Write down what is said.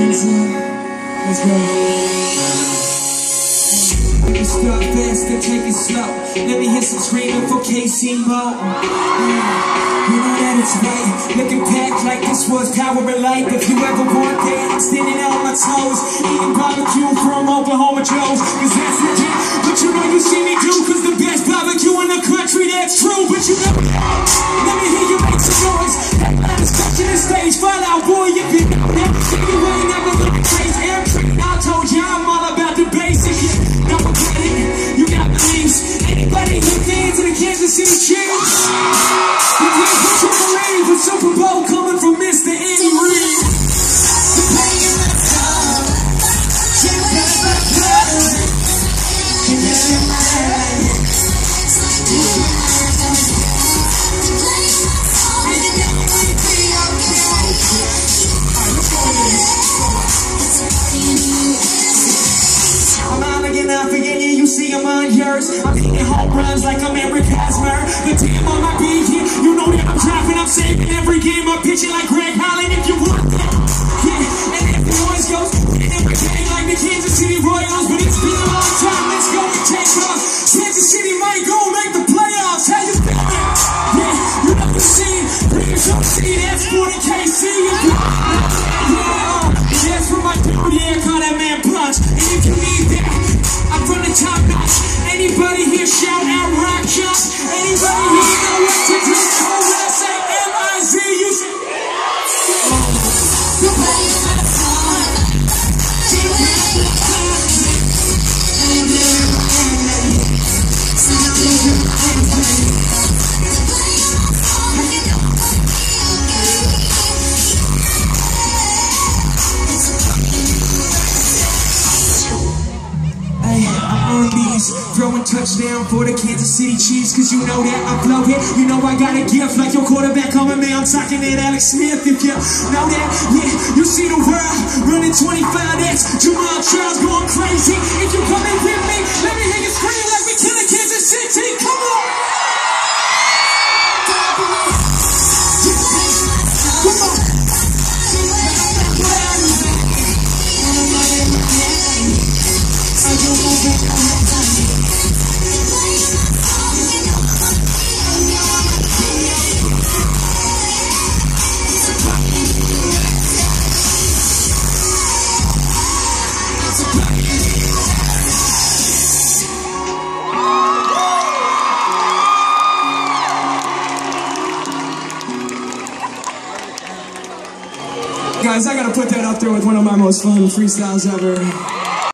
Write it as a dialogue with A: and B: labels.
A: Let's go. Take it slow. Let me hear some screaming for Mo. You know that it's. Looking packed like this was light. If you ever want that, standing on my toes. Eating barbecue from Oklahoma Joe's. Cause. But you know you see me do. Cause the best barbecue in the country, that's true. But you know, I'm on yours. I'm hitting home runs like I'm Eric Hosmer. The team on my beat here, you know that I'm dropping, I'm saving every game. I'm pitching like Greg Holland if you want that. Yeah, and if the noise goes, and every game like the Kansas City Royals. But it's been a long time, let's go and take off. Kansas City might go make the playoffs. How you feeling? Yeah, you know the scene. Bring us up, city, that's for the KC. Yeah, uh, that's for my dude, yeah, call that man Hey, touchdown for the Kansas City Chiefs, cause you know that I blow it. You know I got a gift like your quarterback coming, man. I'm talking that Alex Smith. If you know that, yeah, you see the world running 25x. Jamaal Charles going crazy. If you come coming with me, let me hear you scream like we killing Kansas City. Come on! Come on! Guys, I gotta put that up there with one of my most fun freestyles ever.